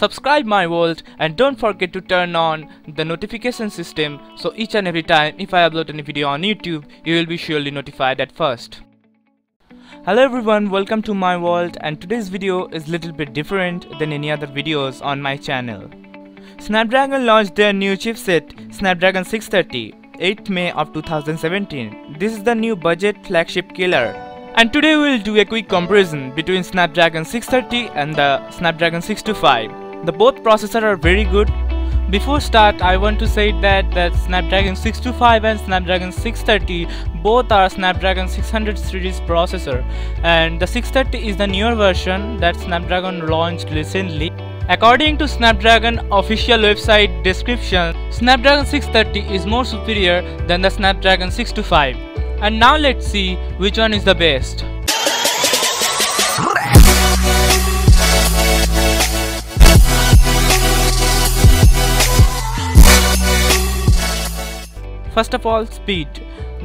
subscribe my world and don't forget to turn on the notification system so each and every time if I upload any video on YouTube you will be surely notified at first. Hello everyone welcome to my world and today's video is little bit different than any other videos on my channel. Snapdragon launched their new chipset Snapdragon 630 8th May of 2017. This is the new budget flagship killer and today we will do a quick comparison between Snapdragon 630 and the Snapdragon 625. The both processors are very good. Before start, I want to say that that Snapdragon 625 and Snapdragon 630 both are Snapdragon 600 series processor and the 630 is the newer version that Snapdragon launched recently. According to Snapdragon official website description, Snapdragon 630 is more superior than the Snapdragon 625. And now let's see which one is the best. First of all, speed.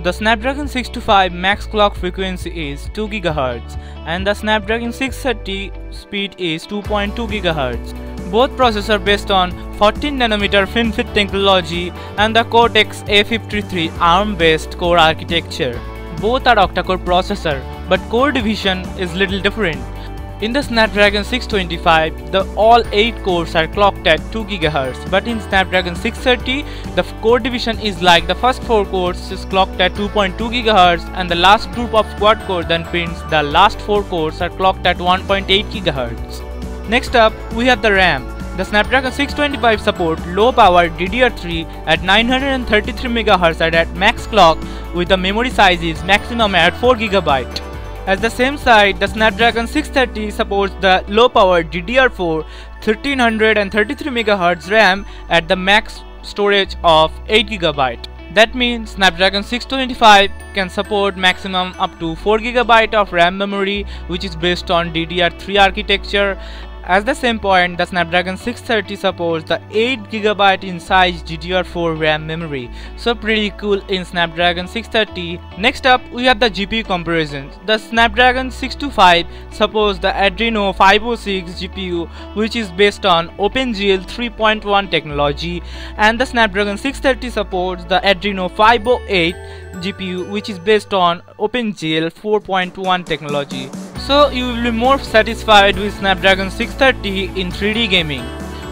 The Snapdragon 625 max clock frequency is 2 GHz and the Snapdragon 630 speed is 2.2 GHz. Both processors based on 14nm FinFET technology and the Cortex A53 ARM-based core architecture. Both are octa-core processor, but core division is little different. In the Snapdragon 625, the all 8 cores are clocked at 2 GHz, but in Snapdragon 630, the core division is like the first 4 cores is clocked at 2.2 GHz and the last group of quad core then pins the last 4 cores are clocked at 1.8 GHz. Next up, we have the RAM. The Snapdragon 625 support low power DDR3 at 933 MHz at max clock with the memory size is maximum at 4GB. At the same side, the Snapdragon 630 supports the low power DDR4 1333 MHz RAM at the max storage of 8GB. That means Snapdragon 625 can support maximum up to 4GB of RAM memory which is based on DDR3 architecture at the same point, the Snapdragon 630 supports the 8GB in size DDR4 RAM memory, so pretty cool in Snapdragon 630. Next up, we have the GPU comparisons. The Snapdragon 625 supports the Adreno 506 GPU which is based on OpenGL 3.1 technology and the Snapdragon 630 supports the Adreno 508 GPU which is based on OpenGL 4.1 technology so you will be more satisfied with Snapdragon 630 in 3D gaming.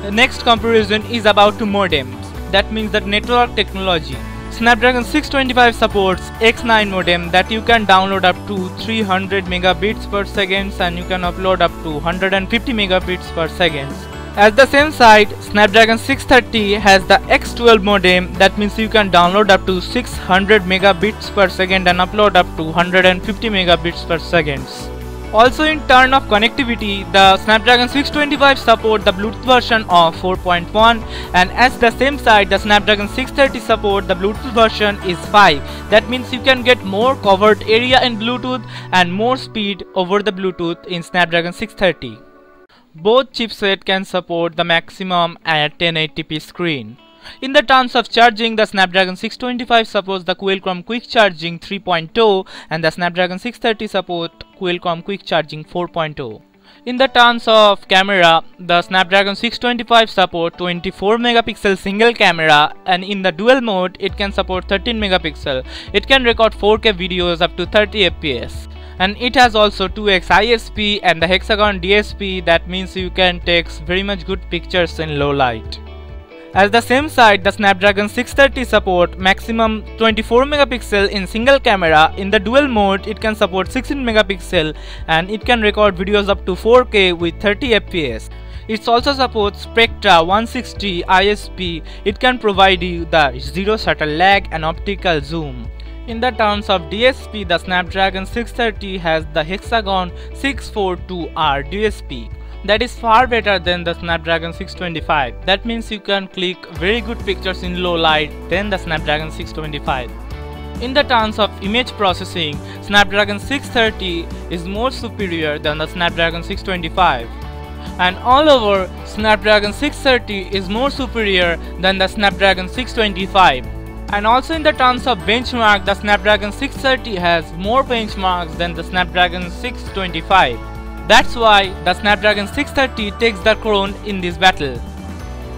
The next comparison is about to modems, that means that network technology. Snapdragon 625 supports X9 modem that you can download up to 300 megabits per second and you can upload up to 150 megabits per second. At the same side, Snapdragon 630 has the X12 modem that means you can download up to 600 megabits per second and upload up to 150 megabits per second. Also in turn of connectivity, the Snapdragon 625 support the Bluetooth version of 4.1 and as the same side the Snapdragon 630 support the Bluetooth version is 5. That means you can get more covered area in Bluetooth and more speed over the Bluetooth in Snapdragon 630. Both chipset can support the maximum at 1080p screen. In the terms of charging, the Snapdragon 625 supports the Qualcomm Quick Charging 3.0 and the Snapdragon 630 supports Qualcomm Quick Charging 4.0. In the terms of camera, the Snapdragon 625 support 24 megapixel single camera and in the dual mode it can support 13 megapixel. It can record 4K videos up to 30 fps. And it has also 2x ISP and the hexagon DSP that means you can take very much good pictures in low light. As the same side, the Snapdragon 630 support maximum 24 megapixel in single camera. In the dual mode, it can support 16 megapixel and it can record videos up to 4K with 30 FPS. It also supports Spectra 160 ISP. It can provide you the zero shutter lag and optical zoom. In the terms of DSP, the Snapdragon 630 has the Hexagon 642R DSP that is far better than the Snapdragon 625. That means you can click very good pictures in low light than the Snapdragon 625. In the terms of image processing, Snapdragon 630 is more superior than the Snapdragon 625. And all over, Snapdragon 630 is more superior than the Snapdragon 625. And also in the terms of benchmark, the Snapdragon 630 has more benchmarks than the Snapdragon 625. That's why the Snapdragon 630 takes the crown in this battle.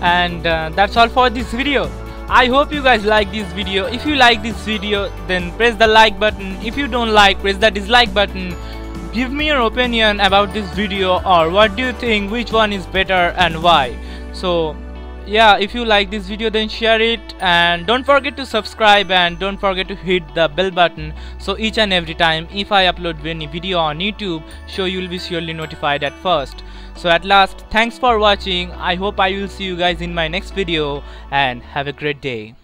And uh, that's all for this video. I hope you guys like this video. If you like this video then press the like button. If you don't like press the dislike button. Give me your opinion about this video or what do you think which one is better and why. So yeah if you like this video then share it and don't forget to subscribe and don't forget to hit the bell button so each and every time if I upload any video on YouTube so you will be surely notified at first. So at last thanks for watching. I hope I will see you guys in my next video and have a great day